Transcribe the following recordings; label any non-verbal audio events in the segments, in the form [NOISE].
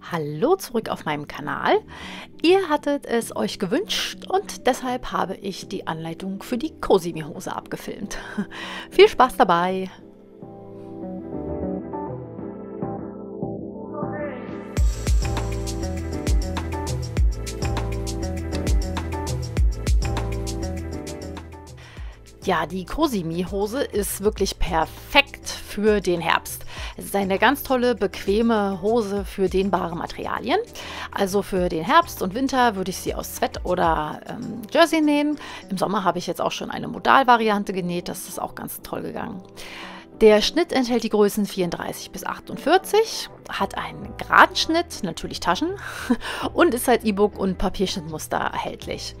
Hallo zurück auf meinem Kanal. Ihr hattet es euch gewünscht und deshalb habe ich die Anleitung für die Cosimi Hose abgefilmt. [LAUGHS] Viel Spaß dabei! Ja, die Cosimi-Hose ist wirklich perfekt für den Herbst. Es ist eine ganz tolle, bequeme Hose für dehnbare Materialien. Also für den Herbst und Winter würde ich sie aus Zwett oder ähm, Jersey nähen. Im Sommer habe ich jetzt auch schon eine Modalvariante genäht. Das ist auch ganz toll gegangen. Der Schnitt enthält die Größen 34 bis 48, hat einen geraden Schnitt, natürlich Taschen, [LAUGHS] und ist als E-Book und Papierschnittmuster erhältlich.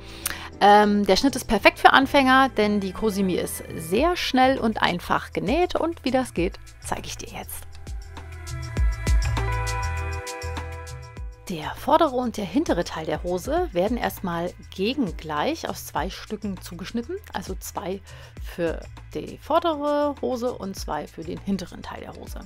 Ähm, der Schnitt ist perfekt für Anfänger, denn die Cosimi ist sehr schnell und einfach genäht und wie das geht, zeige ich dir jetzt. Der vordere und der hintere Teil der Hose werden erstmal gegengleich aus zwei Stücken zugeschnitten, also zwei für die vordere Hose und zwei für den hinteren Teil der Hose.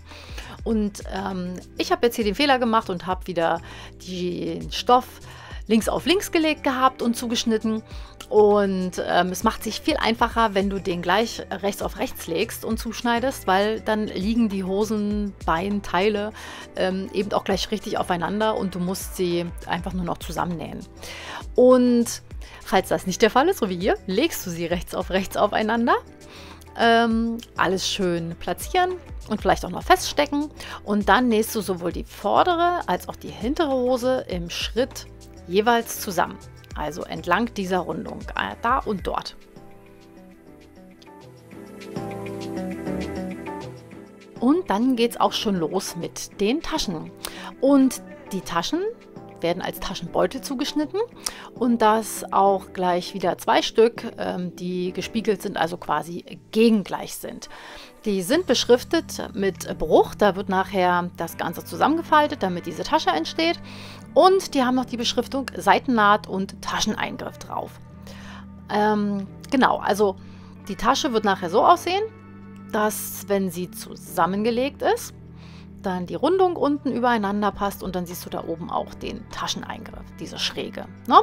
Und ähm, ich habe jetzt hier den Fehler gemacht und habe wieder den Stoff links auf links gelegt gehabt und zugeschnitten. Und ähm, es macht sich viel einfacher, wenn du den gleich rechts auf rechts legst und zuschneidest, weil dann liegen die Hosenbeinteile ähm, eben auch gleich richtig aufeinander und du musst sie einfach nur noch zusammennähen. Und falls das nicht der Fall ist, so wie hier, legst du sie rechts auf rechts aufeinander. Ähm, alles schön platzieren und vielleicht auch noch feststecken. Und dann nähst du sowohl die vordere als auch die hintere Hose im Schritt jeweils zusammen. Also entlang dieser Rundung, äh, da und dort. Und dann geht es auch schon los mit den Taschen. Und die Taschen werden als Taschenbeutel zugeschnitten und das auch gleich wieder zwei Stück, ähm, die gespiegelt sind, also quasi gegengleich sind. Die sind beschriftet mit Bruch, da wird nachher das Ganze zusammengefaltet, damit diese Tasche entsteht. Und die haben noch die Beschriftung Seitennaht und Tascheneingriff drauf. Ähm, genau, also die Tasche wird nachher so aussehen, dass wenn sie zusammengelegt ist, dann die Rundung unten übereinander passt und dann siehst du da oben auch den Tascheneingriff, diese Schräge. Ne?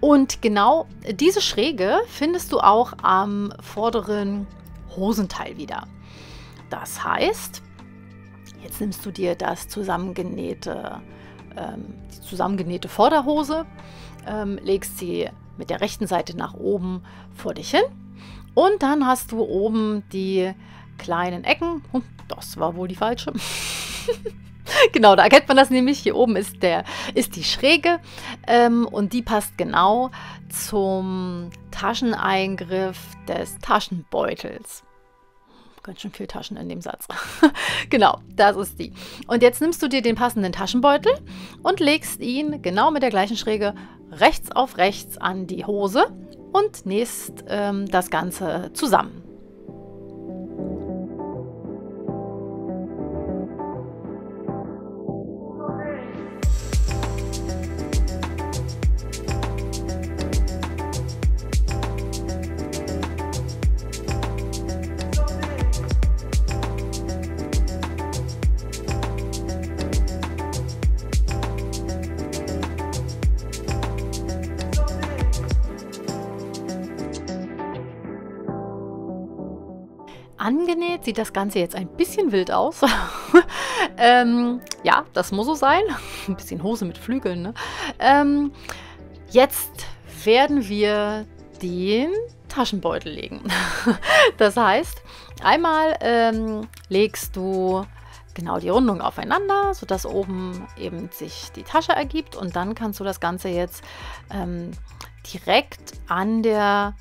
Und genau diese Schräge findest du auch am vorderen Hosenteil wieder. Das heißt, jetzt nimmst du dir das zusammengenähte, ähm, die zusammengenähte Vorderhose, ähm, legst sie mit der rechten Seite nach oben vor dich hin und dann hast du oben die kleinen Ecken. Hm, das war wohl die falsche. [LAUGHS] genau, da erkennt man das nämlich. Hier oben ist, der, ist die Schräge ähm, und die passt genau zum Tascheneingriff des Taschenbeutels. Ganz schön viel Taschen in dem Satz. [LAUGHS] genau, das ist die. Und jetzt nimmst du dir den passenden Taschenbeutel und legst ihn genau mit der gleichen Schräge rechts auf rechts an die Hose und nähst ähm, das Ganze zusammen. Angenäht sieht das Ganze jetzt ein bisschen wild aus. [LAUGHS] ähm, ja, das muss so sein. [LAUGHS] ein bisschen Hose mit Flügeln. Ne? Ähm, jetzt werden wir den Taschenbeutel legen. [LAUGHS] das heißt, einmal ähm, legst du genau die Rundung aufeinander, sodass oben eben sich die Tasche ergibt und dann kannst du das Ganze jetzt ähm, direkt an der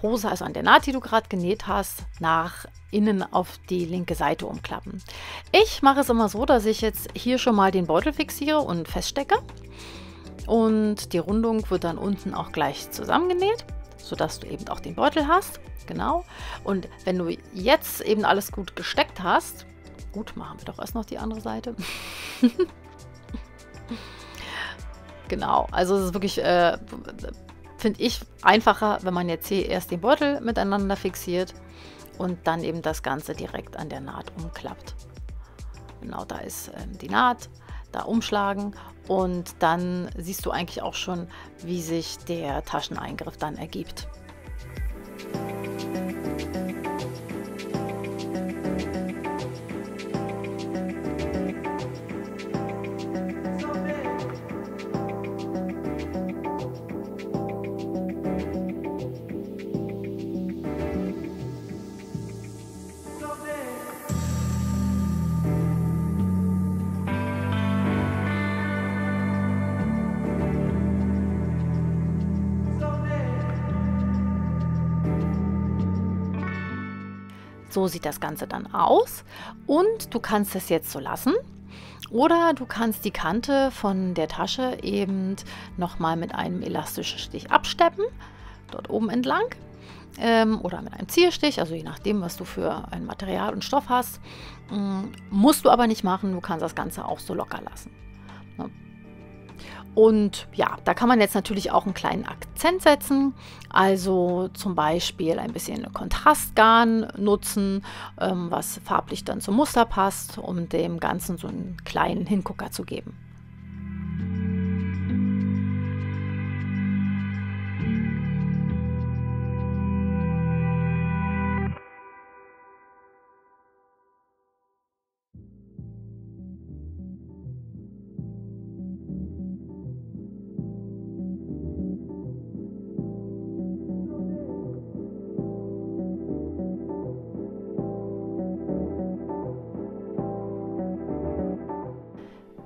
Hose, also an der Naht, die du gerade genäht hast, nach innen auf die linke Seite umklappen. Ich mache es immer so, dass ich jetzt hier schon mal den Beutel fixiere und feststecke. Und die Rundung wird dann unten auch gleich zusammengenäht, sodass du eben auch den Beutel hast. Genau. Und wenn du jetzt eben alles gut gesteckt hast, gut, machen wir doch erst noch die andere Seite. [LAUGHS] genau, also es ist wirklich äh, finde ich einfacher, wenn man jetzt hier erst den Beutel miteinander fixiert und dann eben das Ganze direkt an der Naht umklappt. Genau, da ist ähm, die Naht. da umschlagen und dann siehst du eigentlich auch schon, wie sich der Tascheneingriff dann ergibt. So sieht das Ganze dann aus und du kannst es jetzt so lassen. Oder du kannst die Kante von der Tasche eben nochmal mit einem elastischen Stich absteppen, dort oben entlang. Ähm, oder mit einem Zierstich, also je nachdem, was du für ein Material und Stoff hast. Ähm, musst du aber nicht machen, du kannst das Ganze auch so locker lassen. Und ja, da kann man jetzt natürlich auch einen kleinen Akzent setzen. Also zum Beispiel ein bisschen Kontrastgarn nutzen, ähm, was farblich dann zum Muster passt, um dem Ganzen so einen kleinen Hingucker zu geben.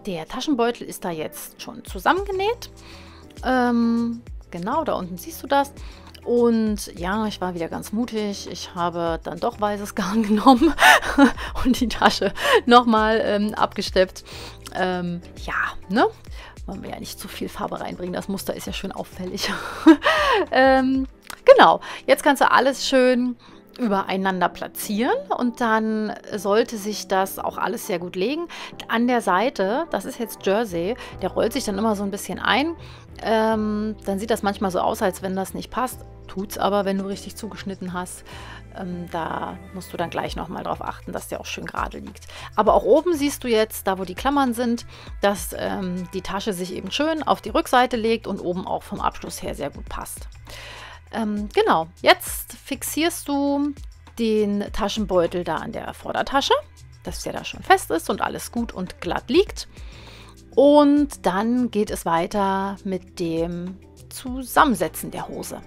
Der Taschenbeutel ist da jetzt schon zusammengenäht. Ähm, genau, da unten siehst du das. Und ja, ich war wieder ganz mutig. Ich habe dann doch weißes [LAUGHS] Garn genommen [LAUGHS] und die Tasche nochmal ähm, abgesteppt. Ähm, ja, ne? Wollen wir ja nicht zu viel Farbe reinbringen. Das Muster ist ja schön auffällig. [LAUGHS] ähm, genau, jetzt kannst du alles schön übereinander platzieren und dann sollte sich das auch alles sehr gut legen. An der Seite, das ist jetzt Jersey, der rollt sich dann immer so ein bisschen ein. Ähm, dann sieht das manchmal so aus, als wenn das nicht passt. Tut's aber, wenn du richtig zugeschnitten hast. Ähm, da musst du dann gleich nochmal drauf achten, dass der auch schön gerade liegt. Aber auch oben siehst du jetzt, da wo die Klammern sind, dass ähm, die Tasche sich eben schön auf die Rückseite legt und oben auch vom Abschluss her sehr gut passt. Ähm, genau, jetzt fixierst du den Taschenbeutel da an der Vordertasche, dass der da schon fest ist und alles gut und glatt liegt. Und dann geht es weiter mit dem Zusammensetzen der Hose.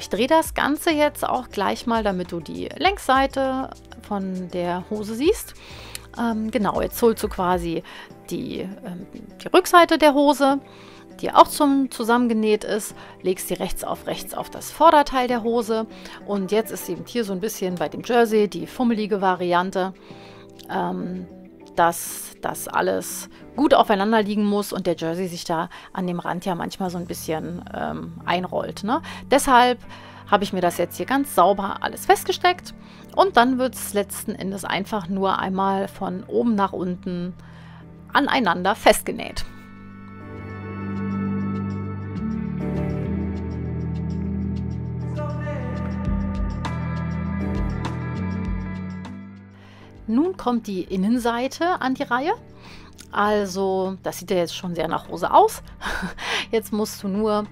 Ich drehe das Ganze jetzt auch gleich mal, damit du die Längsseite von der Hose siehst. Ähm, genau, jetzt holst du quasi die, ähm, die Rückseite der Hose, die auch zum zusammengenäht ist, legst sie rechts auf rechts auf das Vorderteil der Hose und jetzt ist eben hier so ein bisschen bei dem Jersey die fummelige Variante. Ähm, dass das alles gut aufeinander liegen muss und der Jersey sich da an dem Rand ja manchmal so ein bisschen ähm, einrollt. Ne? Deshalb habe ich mir das jetzt hier ganz sauber alles festgesteckt und dann wird es letzten Endes einfach nur einmal von oben nach unten aneinander festgenäht. Nun kommt die Innenseite an die Reihe. Also, das sieht ja jetzt schon sehr nach Hose aus. [LAUGHS] Jetzt musst du nur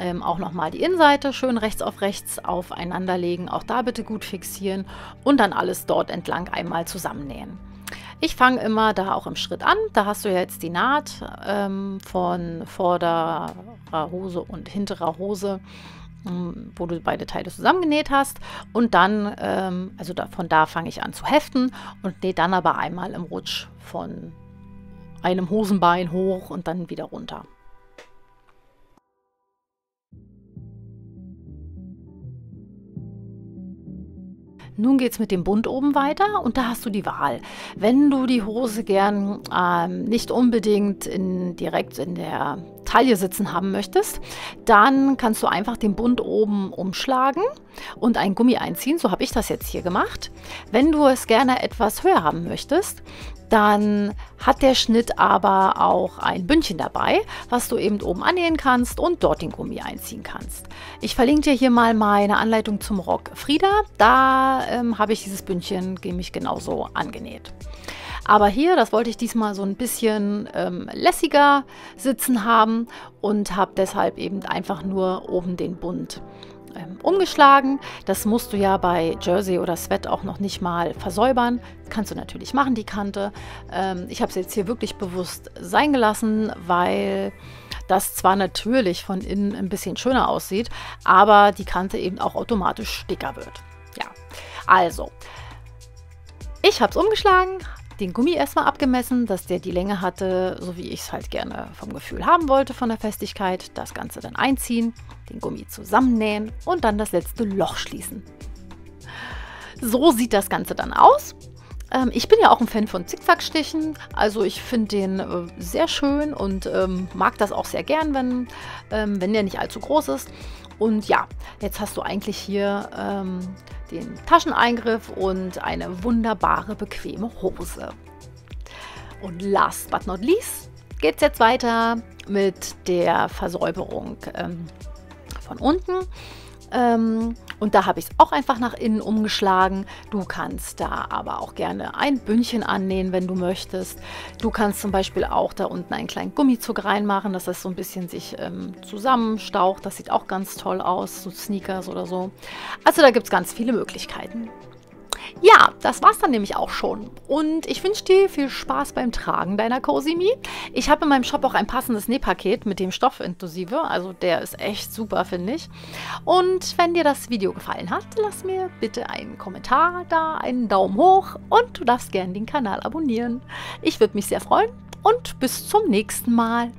ähm, auch nochmal die Innenseite schön rechts auf rechts aufeinander legen. Auch da bitte gut fixieren und dann alles dort entlang einmal zusammennähen. Ich fange immer da auch im Schritt an. Da hast du ja jetzt die Naht ähm, von vorderer Hose und hinterer Hose wo du beide Teile zusammengenäht hast. Und dann, ähm, also da, von da fange ich an zu heften und nähe dann aber einmal im Rutsch von einem Hosenbein hoch und dann wieder runter. Nun geht es mit dem Bund oben weiter und da hast du die Wahl. Wenn du die Hose gern ähm, nicht unbedingt in, direkt in der Taille sitzen haben möchtest, dann kannst du einfach den Bund oben umschlagen und ein Gummi einziehen. So habe ich das jetzt hier gemacht. Wenn du es gerne etwas höher haben möchtest, dann hat der Schnitt aber auch ein Bündchen dabei, was du eben oben annähen kannst und dort den Gummi einziehen kannst. Ich verlinke dir hier mal meine Anleitung zum Rock Frieda. Da ähm, habe ich dieses Bündchen nämlich genauso angenäht. Aber hier, das wollte ich diesmal so ein bisschen ähm, lässiger sitzen haben und habe deshalb eben einfach nur oben den Bund ähm, umgeschlagen. Das musst du ja bei Jersey oder Sweat auch noch nicht mal versäubern. Kannst du natürlich machen, die Kante. Ähm, ich habe es jetzt hier wirklich bewusst sein gelassen, weil das zwar natürlich von innen ein bisschen schöner aussieht, aber die Kante eben auch automatisch dicker wird. Ja, also, ich habe es umgeschlagen, den Gummi erstmal abgemessen, dass der die Länge hatte, so wie ich es halt gerne vom Gefühl haben wollte von der Festigkeit. Das Ganze dann einziehen, den Gummi zusammennähen und dann das letzte Loch schließen. So sieht das Ganze dann aus. Ähm, ich bin ja auch ein Fan von Zickzackstichen, also ich finde den äh, sehr schön und ähm, mag das auch sehr gern, wenn, ähm, wenn der nicht allzu groß ist. Und ja, jetzt hast du eigentlich hier ähm, den Tascheneingriff und eine wunderbare, bequeme Hose. Und last but not least geht es jetzt weiter mit der Versäuberung ähm, von unten. Ähm, und da habe ich es auch einfach nach innen umgeschlagen. Du kannst da aber auch gerne ein Bündchen annähen, wenn du möchtest. Du kannst zum Beispiel auch da unten einen kleinen Gummizug reinmachen, dass das so ein bisschen sich ähm, zusammenstaucht. Das sieht auch ganz toll aus, so Sneakers oder so. Also da gibt es ganz viele Möglichkeiten. Ja, das war's dann nämlich auch schon. Und ich wünsche dir viel Spaß beim Tragen deiner Cozy Me. Ich habe in meinem Shop auch ein passendes Nähpaket mit dem Stoff inklusive. Also der ist echt super, finde ich. Und wenn dir das Video gefallen hat, lass mir bitte einen Kommentar da, einen Daumen hoch und du darfst gerne den Kanal abonnieren. Ich würde mich sehr freuen und bis zum nächsten Mal.